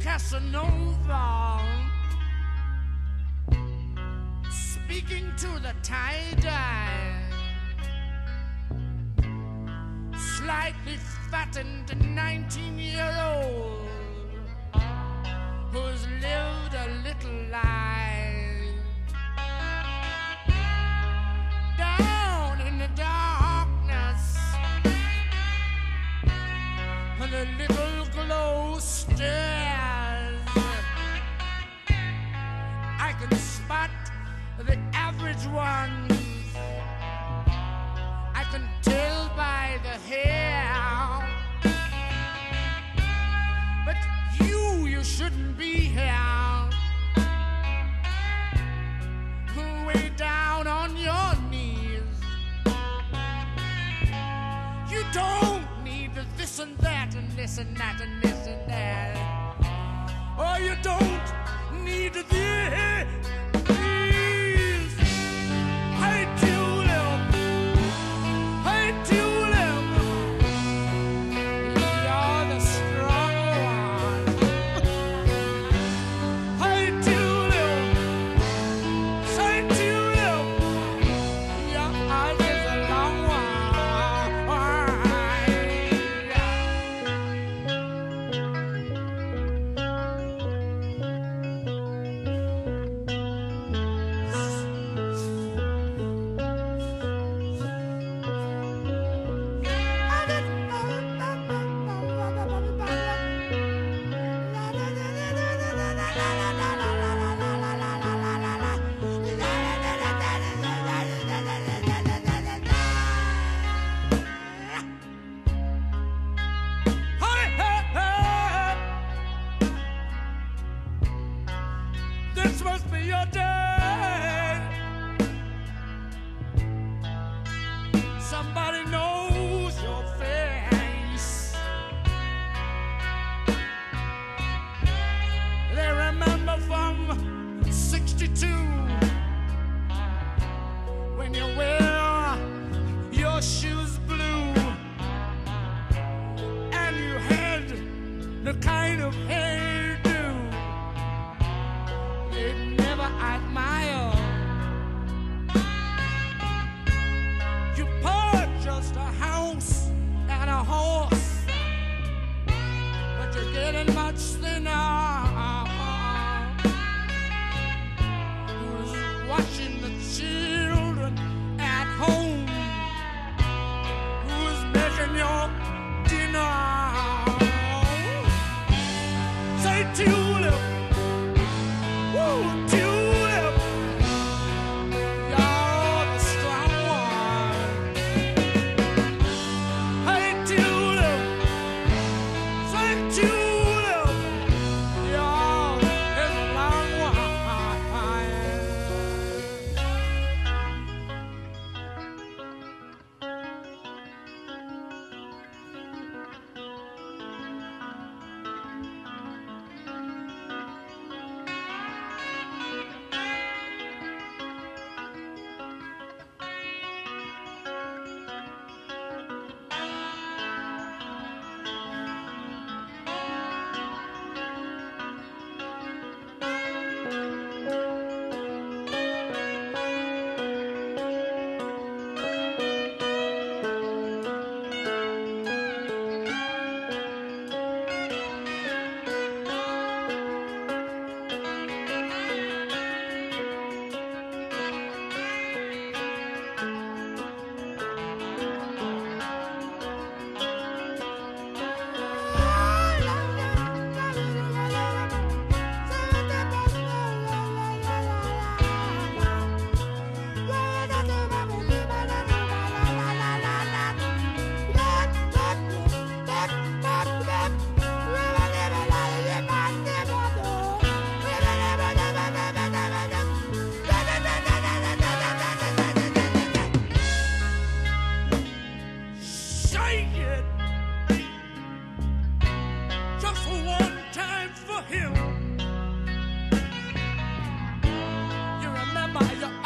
Casanova. Speaking to the tie-dye slightly fattened 19-year-old who's lived a little life average ones. I can tell by the hair. But you you shouldn't be here. Way down on your knees. You don't need the this and that and this and that and This must be your day. Somebody knows your face. They remember from 62 when you wear your shoes blue and you had the kind of hairdo just one time for him. You remember your